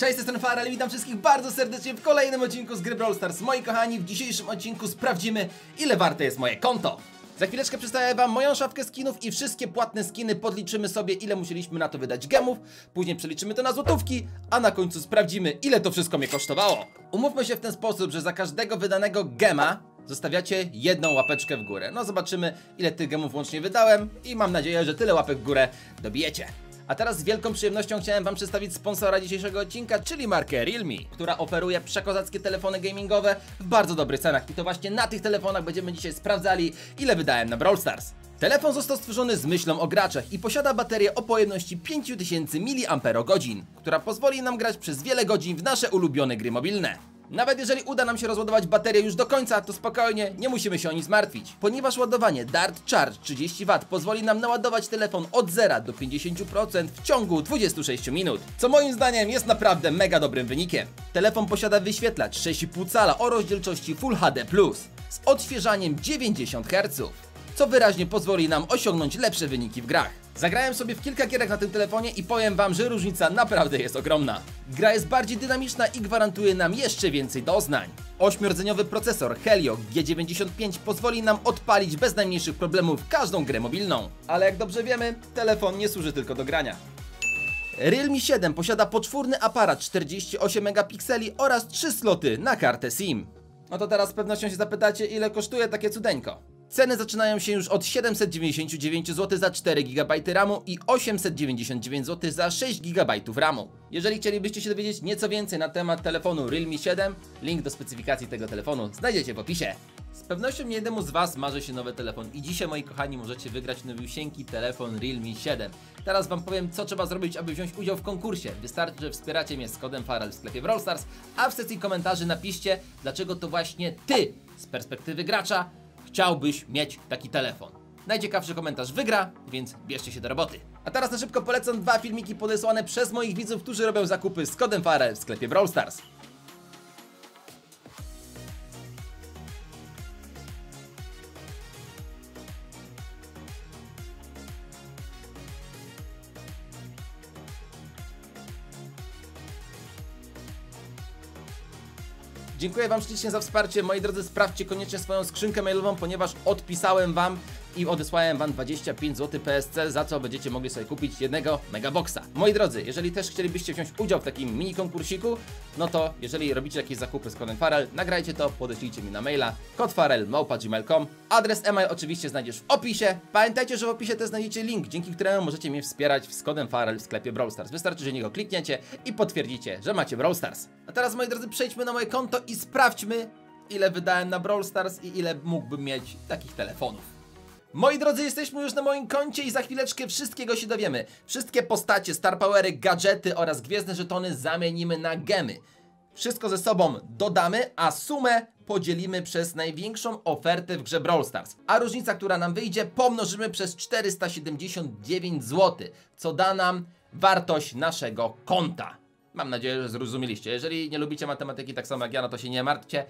Cześć, jestem Farel i witam wszystkich bardzo serdecznie w kolejnym odcinku z gry Brawl Stars. Moi kochani, w dzisiejszym odcinku sprawdzimy, ile warte jest moje konto. Za chwileczkę przedstawię wam moją szafkę skinów i wszystkie płatne skiny podliczymy sobie, ile musieliśmy na to wydać gemów, później przeliczymy to na złotówki, a na końcu sprawdzimy, ile to wszystko mnie kosztowało. Umówmy się w ten sposób, że za każdego wydanego gema zostawiacie jedną łapeczkę w górę. No zobaczymy, ile tych gemów łącznie wydałem i mam nadzieję, że tyle łapek w górę dobijecie. A teraz z wielką przyjemnością chciałem Wam przedstawić sponsora dzisiejszego odcinka, czyli markę Realme, która oferuje przekozackie telefony gamingowe w bardzo dobrych cenach. I to właśnie na tych telefonach będziemy dzisiaj sprawdzali, ile wydałem na Brawl Stars. Telefon został stworzony z myślą o graczach i posiada baterię o pojemności 5000 mAh, która pozwoli nam grać przez wiele godzin w nasze ulubione gry mobilne. Nawet jeżeli uda nam się rozładować baterię już do końca, to spokojnie, nie musimy się o nic martwić, ponieważ ładowanie Dart Charge 30W pozwoli nam naładować telefon od 0 do 50% w ciągu 26 minut, co moim zdaniem jest naprawdę mega dobrym wynikiem. Telefon posiada wyświetlacz 6,5 cala o rozdzielczości Full HD+, z odświeżaniem 90 Hz co wyraźnie pozwoli nam osiągnąć lepsze wyniki w grach. Zagrałem sobie w kilka gierek na tym telefonie i powiem wam, że różnica naprawdę jest ogromna. Gra jest bardziej dynamiczna i gwarantuje nam jeszcze więcej doznań. Ośmiordzeniowy procesor Helio G95 pozwoli nam odpalić bez najmniejszych problemów każdą grę mobilną. Ale jak dobrze wiemy, telefon nie służy tylko do grania. Realme 7 posiada poczwórny aparat 48 megapikseli oraz 3 sloty na kartę SIM. No to teraz z pewnością się zapytacie, ile kosztuje takie cudeńko. Ceny zaczynają się już od 799 zł za 4 GB RAMu i 899 zł za 6 GB RAMu. Jeżeli chcielibyście się dowiedzieć nieco więcej na temat telefonu Realme 7, link do specyfikacji tego telefonu znajdziecie w opisie. Z pewnością nie jednemu z Was marzy się nowy telefon i dzisiaj moi kochani możecie wygrać nowiusieńki telefon Realme 7. Teraz Wam powiem co trzeba zrobić aby wziąć udział w konkursie. Wystarczy, że wspieracie mnie z kodem FAREL w sklepie Brawl Stars, a w sekcji komentarzy napiszcie dlaczego to właśnie Ty z perspektywy gracza chciałbyś mieć taki telefon. Najciekawszy komentarz wygra, więc bierzcie się do roboty. A teraz na szybko polecam dwa filmiki podesłane przez moich widzów, którzy robią zakupy z kodem FARE w sklepie Brawl Stars. Dziękuję Wam ślicznie za wsparcie. Moi drodzy, sprawdźcie koniecznie swoją skrzynkę mailową, ponieważ odpisałem Wam i odesłałem Wam 25 zł PSC, za co będziecie mogli sobie kupić jednego megaboxa. Moi drodzy, jeżeli też chcielibyście wziąć udział w takim mini konkursiku, no to jeżeli robicie jakieś zakupy z kodem Farel, nagrajcie to, podeślijcie mi na maila kodfarel.gmail.com Adres e-mail oczywiście znajdziesz w opisie. Pamiętajcie, że w opisie też znajdziecie link, dzięki któremu możecie mnie wspierać z kodem Farel w sklepie Brawl Stars. Wystarczy, że niego klikniecie i potwierdzicie, że macie Brawl Stars. A teraz, moi drodzy, przejdźmy na moje konto i sprawdźmy, ile wydałem na Brawl Stars i ile mógłbym mieć takich telefonów. Moi drodzy, jesteśmy już na moim koncie i za chwileczkę wszystkiego się dowiemy. Wszystkie postacie, star powery, gadżety oraz gwiezdne żetony zamienimy na gemy. Wszystko ze sobą dodamy, a sumę podzielimy przez największą ofertę w grze Brawl Stars. A różnica, która nam wyjdzie, pomnożymy przez 479 zł, co da nam wartość naszego konta. Mam nadzieję, że zrozumieliście. Jeżeli nie lubicie matematyki tak samo jak ja, no to się nie martwcie.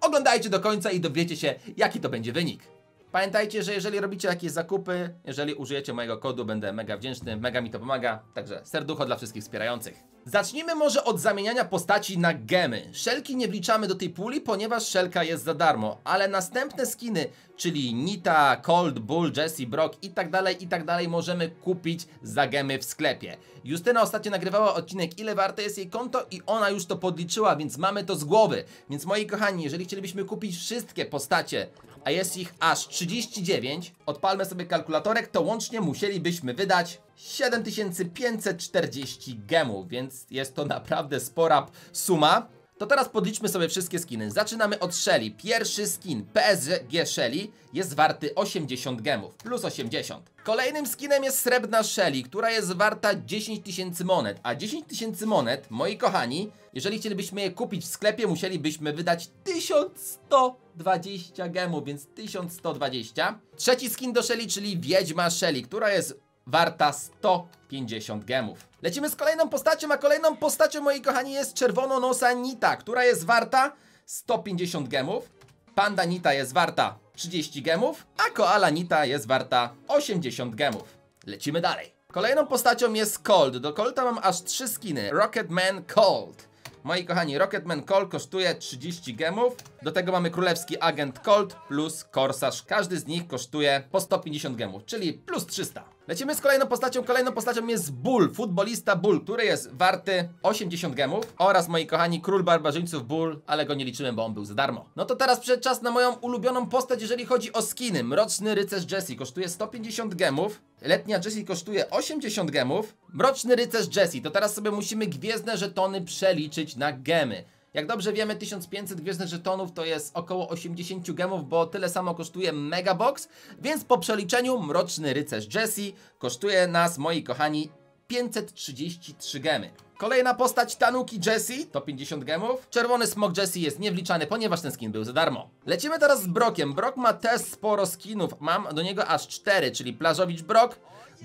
Oglądajcie do końca i dowiecie się, jaki to będzie wynik. Pamiętajcie, że jeżeli robicie jakieś zakupy, jeżeli użyjecie mojego kodu, będę mega wdzięczny, mega mi to pomaga. Także serducho dla wszystkich wspierających. Zacznijmy może od zamieniania postaci na gemy. Szelki nie wliczamy do tej puli, ponieważ szelka jest za darmo, ale następne skiny, czyli Nita, Cold, Bull, Jesse, Brock i tak dalej, i tak dalej możemy kupić za gemy w sklepie. Justyna ostatnio nagrywała odcinek ile warte jest jej konto i ona już to podliczyła, więc mamy to z głowy. Więc moi kochani, jeżeli chcielibyśmy kupić wszystkie postacie a jest ich aż 39, odpalmy sobie kalkulatorek, to łącznie musielibyśmy wydać 7540 gemów, więc jest to naprawdę spora suma. To teraz podliczmy sobie wszystkie skiny. Zaczynamy od Shelly. Pierwszy skin PSG Shelly jest warty 80 gemów, plus 80. Kolejnym skinem jest srebrna Shelly, która jest warta 10 tysięcy monet. A 10 tysięcy monet, moi kochani, jeżeli chcielibyśmy je kupić w sklepie, musielibyśmy wydać 1120 gemów, więc 1120. Trzeci skin do Shelly, czyli Wiedźma Shelly, która jest warta 150 gemów. Lecimy z kolejną postacią, a kolejną postacią, moi kochani, jest czerwononosa Nita, która jest warta 150 gemów. Panda Nita jest warta 30 gemów, a Koala Nita jest warta 80 gemów. Lecimy dalej. Kolejną postacią jest Cold. Do Colta mam aż trzy skiny. Rocketman Cold. Moi kochani, Rocketman Colt kosztuje 30 gemów. Do tego mamy królewski agent Colt plus korsarz. Każdy z nich kosztuje po 150 gemów, czyli plus 300. Lecimy z kolejną postacią. Kolejną postacią jest Bull, futbolista Bull, który jest warty 80 gemów. Oraz moi kochani, król barbarzyńców Bull, ale go nie liczymy, bo on był za darmo. No to teraz przyszedł czas na moją ulubioną postać, jeżeli chodzi o skiny. Mroczny rycerz Jesse kosztuje 150 gemów. Letnia Jessie kosztuje 80 gemów. Mroczny rycerz Jessie, to teraz sobie musimy gwiezdne żetony przeliczyć na gemy. Jak dobrze wiemy, 1500 gwiezdnych żetonów to jest około 80 gemów, bo tyle samo kosztuje Megabox, więc po przeliczeniu Mroczny Rycerz Jesse kosztuje nas, moi kochani, 533 gemy. Kolejna postać Tanuki Jessie to 50 gemów. Czerwony smok Jessie jest niewliczany, ponieważ ten skin był za darmo. Lecimy teraz z Brokiem. Brok ma też sporo skinów. Mam do niego aż 4, czyli Plażowicz Brok,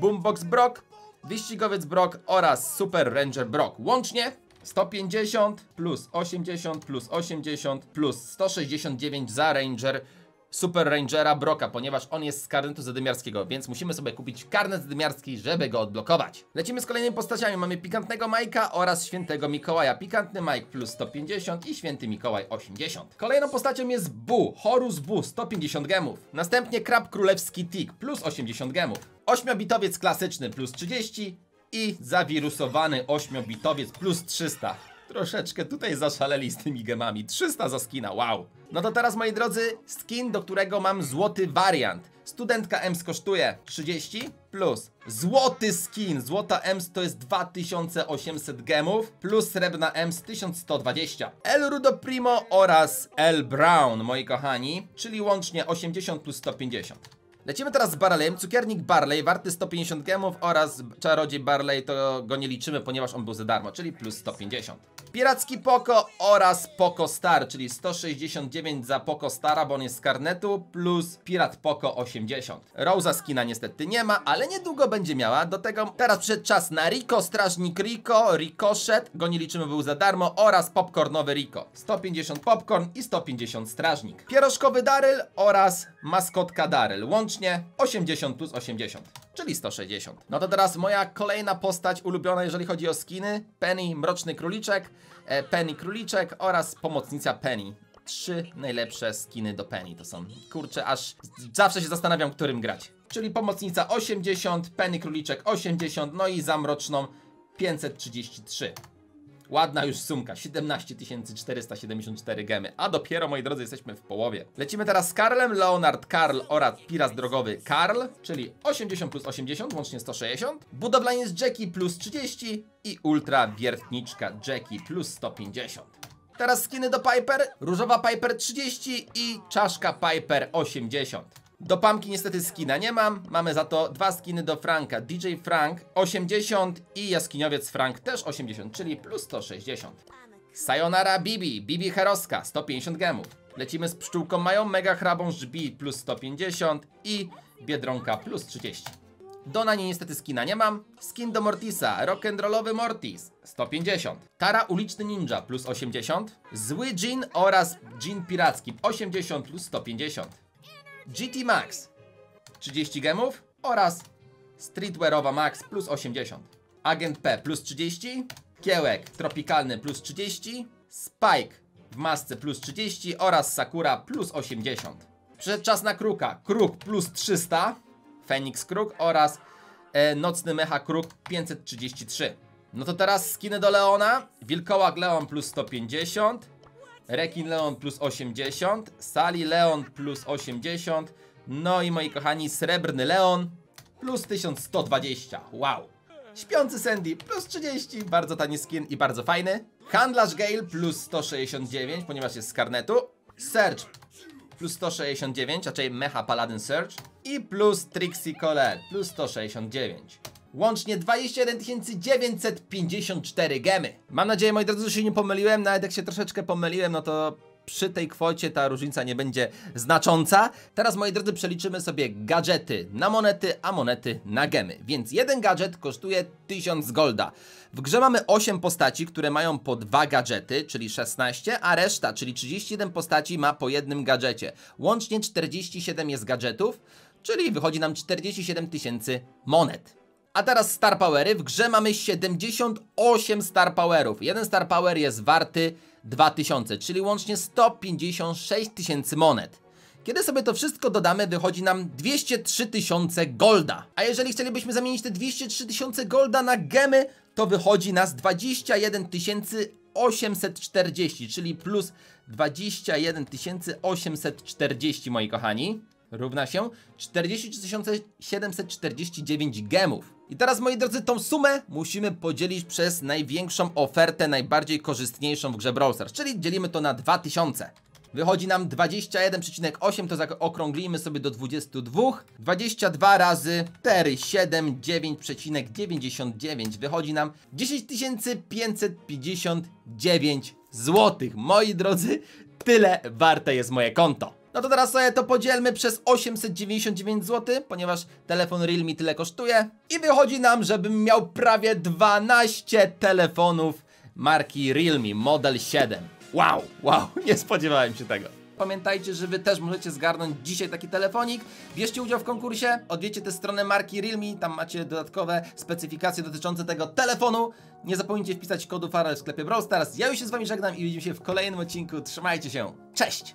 Boombox Brok, Wyścigowiec Brok oraz Super Ranger Brok. Łącznie 150 plus 80 plus 80 plus 169 za Ranger Super Rangera Broka, ponieważ on jest z karnetu zadymiarskiego, więc musimy sobie kupić karnet zadymiarski, żeby go odblokować. Lecimy z kolejnymi postaciami. Mamy pikantnego Majka oraz świętego Mikołaja. Pikantny Mike plus 150 i święty Mikołaj 80. Kolejną postacią jest Bu, Horus Bu 150 gemów. Następnie Krab Królewski Tik plus 80 gemów. Ośmiobitowiec klasyczny plus 30 i zawirusowany 8-bitowiec plus 300. Troszeczkę tutaj zaszaleli z tymi gemami. 300 za skina, wow. No to teraz, moi drodzy, skin, do którego mam złoty wariant. Studentka EMS kosztuje 30 plus złoty skin. Złota EMS to jest 2800 gemów plus srebrna EMS 1120. El Rudo Primo oraz El Brown, moi kochani, czyli łącznie 80 plus 150. Lecimy teraz z Barleyem. Cukiernik Barley warty 150 gemów oraz czarodziej Barley to go nie liczymy, ponieważ on był za darmo, czyli plus 150. Piracki Poko oraz Poko Star, czyli 169 za Poko Stara, bo on jest z karnetu, plus Pirat Poko 80. Rosa skina niestety nie ma, ale niedługo będzie miała. Do tego teraz przyszedł czas na Rico, Strażnik Rico, Ricochet, go nie liczymy, był za darmo, oraz Popcornowy Rico. 150 Popcorn i 150 Strażnik. Pierożkowy Daryl oraz Maskotka Daryl. Łącznie 80 plus 80 czyli 160. No to teraz moja kolejna postać ulubiona, jeżeli chodzi o skiny. Penny, Mroczny Króliczek, e, Penny Króliczek oraz Pomocnica Penny. Trzy najlepsze skiny do Penny to są. Kurczę, aż zawsze się zastanawiam, którym grać. Czyli Pomocnica 80, Penny Króliczek 80, no i za Mroczną 533. Ładna już sumka, 17 474 gemy, a dopiero, moi drodzy, jesteśmy w połowie. Lecimy teraz z Karlem, Leonard Karl oraz Piras drogowy Karl, czyli 80 plus 80, łącznie 160. Budowlaniec Jackie plus 30 i Ultra Wiertniczka Jackie plus 150. Teraz skiny do Piper, różowa Piper 30 i czaszka Piper 80. Do Pamki niestety skina nie mam, mamy za to dwa skiny do Franka. DJ Frank 80 i jaskiniowiec Frank też 80, czyli plus 160. Sayonara Bibi, Bibi Heroska 150 gemów. Lecimy z pszczółką mają Mega Hrabą Żbi plus 150 i Biedronka plus 30. Do na niej niestety skina nie mam. Skin do Mortisa, rock'n'rollowy Mortis 150. Tara uliczny ninja plus 80. Zły Jean oraz Jean piracki 80 plus 150. GT Max 30 gemów oraz Streetwearowa Max plus 80. Agent P plus 30, Kiełek tropikalny plus 30, Spike w masce plus 30 oraz Sakura plus 80. Przyszedł czas na Kruka. Kruk plus 300, Phoenix Kruk oraz e, Nocny Mecha Kruk 533. No to teraz skiny do Leona. Wilkołak Leon plus 150, Rekin Leon plus 80, Sali Leon plus 80, no i moi kochani, Srebrny Leon plus 1120. Wow. Śpiący Sandy plus 30, bardzo tani skin i bardzo fajny. Handlarz Gale plus 169, ponieważ jest z karnetu. Search plus 169, raczej Mecha Paladin Search. I plus Trixie Colette plus 169. Łącznie 21 954 gemy. Mam nadzieję, moi drodzy, że się nie pomyliłem. Nawet jak się troszeczkę pomyliłem, no to przy tej kwocie ta różnica nie będzie znacząca. Teraz, moi drodzy, przeliczymy sobie gadżety na monety, a monety na gemy. Więc jeden gadżet kosztuje 1000 golda. W grze mamy 8 postaci, które mają po dwa gadżety, czyli 16, a reszta, czyli 31 postaci ma po jednym gadżecie. Łącznie 47 jest gadżetów, czyli wychodzi nam 47 tysięcy monet. A teraz Star Powery. W grze mamy 78 Star Powerów. Jeden Star Power jest warty 2000, czyli łącznie 156 tysięcy monet. Kiedy sobie to wszystko dodamy, wychodzi nam 203 tysiące golda. A jeżeli chcielibyśmy zamienić te 203 tysiące golda na gemy, to wychodzi nas 21 840, czyli plus 21 840, moi kochani. Równa się 43 749 gemów. I teraz, moi drodzy, tą sumę musimy podzielić przez największą ofertę, najbardziej korzystniejszą w grze Brawl Stars, czyli dzielimy to na 2000. Wychodzi nam 21,8, to zaokrąglimy sobie do 22. 22 razy 4, 7, 9,99. Wychodzi nam 10 559 zł. Moi drodzy, tyle warte jest moje konto. No to teraz sobie to podzielmy przez 899 zł, ponieważ telefon Realme tyle kosztuje. I wychodzi nam, żebym miał prawie 12 telefonów marki Realme Model 7. Wow, wow, nie spodziewałem się tego. Pamiętajcie, że wy też możecie zgarnąć dzisiaj taki telefonik. Bierzcie udział w konkursie, odwiecie tę stronę marki Realme, tam macie dodatkowe specyfikacje dotyczące tego telefonu. Nie zapomnijcie wpisać kodu FARAL w sklepie Brawl Stars. Ja już się z wami żegnam i widzimy się w kolejnym odcinku. Trzymajcie się, cześć!